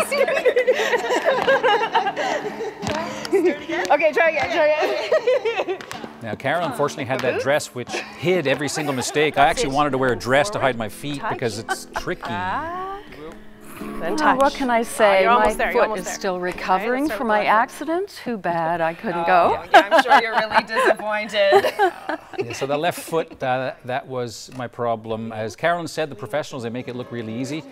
okay, try again, try again. Now, Carol unfortunately had that dress which hid every single mistake. I actually wanted to wear a dress to hide my feet because it's tricky. Ah. Then Oh, touch. what can I say? you're my almost there, you're foot is there. still recovering start from my the accident. Too bad I couldn't go. Yeah, I'm sure you're really disappointed. Yeah, so the left foot, uh, that was my problem. As Carolyn said, the professionals, they make it look really easy,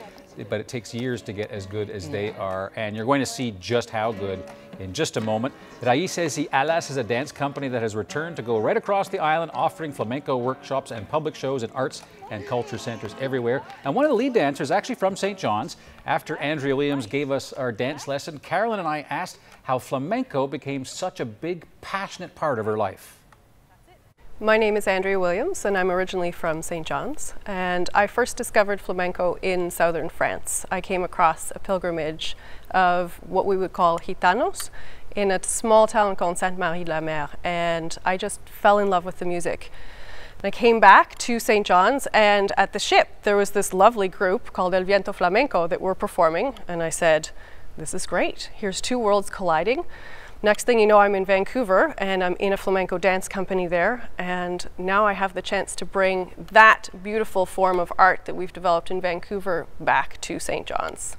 but it takes years to get as good as they are. And you're going to see just how good in just a moment. Raíces y Alas is a dance company that has returned to go right across the island offering flamenco workshops and public shows in arts and culture centers everywhere. And one of the lead dancers actually from St. John's. After Andrea Williams gave us our dance lesson, Carolyn and I asked how flamenco became such a big, passionate part of her life. My name is Andrea Williams, and I'm originally from St. John's. And I first discovered flamenco in southern France. I came across a pilgrimage of what we would call gitanos in a small town called Sainte Marie de la Mer, and I just fell in love with the music. I came back to St. John's, and at the ship, there was this lovely group called El Viento Flamenco that were performing, and I said, This is great. Here's two worlds colliding. Next thing you know, I'm in Vancouver and I'm in a flamenco dance company there. And now I have the chance to bring that beautiful form of art that we've developed in Vancouver back to St. John's.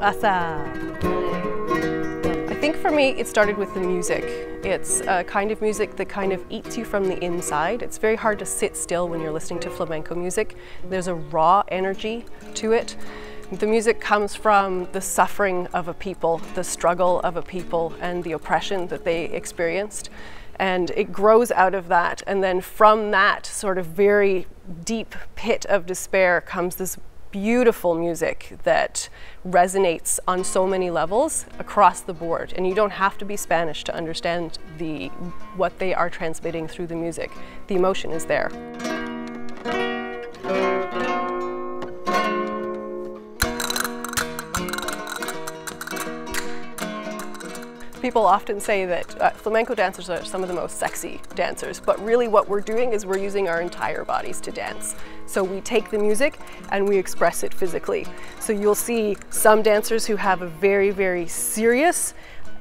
Asa. I think for me, it started with the music. It's a kind of music that kind of eats you from the inside. It's very hard to sit still when you're listening to flamenco music. There's a raw energy to it. The music comes from the suffering of a people, the struggle of a people, and the oppression that they experienced. And it grows out of that. And then from that sort of very deep pit of despair comes this beautiful music that resonates on so many levels across the board and you don't have to be spanish to understand the what they are transmitting through the music the emotion is there People often say that uh, flamenco dancers are some of the most sexy dancers, but really what we're doing is we're using our entire bodies to dance. So we take the music and we express it physically. So you'll see some dancers who have a very, very serious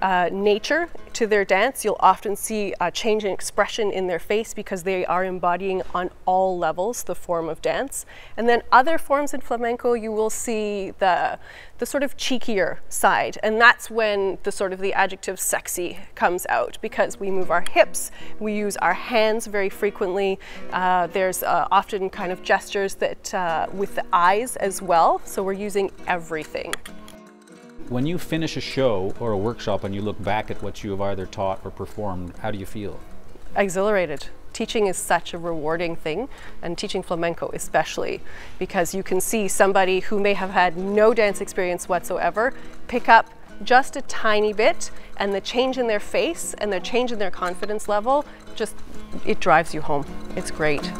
uh, nature to their dance. You'll often see a change in expression in their face because they are embodying on all levels the form of dance. And then other forms in flamenco, you will see the, the sort of cheekier side. And that's when the sort of the adjective sexy comes out because we move our hips, we use our hands very frequently. Uh, there's uh, often kind of gestures that uh, with the eyes as well. So we're using everything. When you finish a show or a workshop and you look back at what you have either taught or performed, how do you feel? exhilarated. Teaching is such a rewarding thing, and teaching flamenco especially, because you can see somebody who may have had no dance experience whatsoever pick up just a tiny bit, and the change in their face and the change in their confidence level just it drives you home. It's great.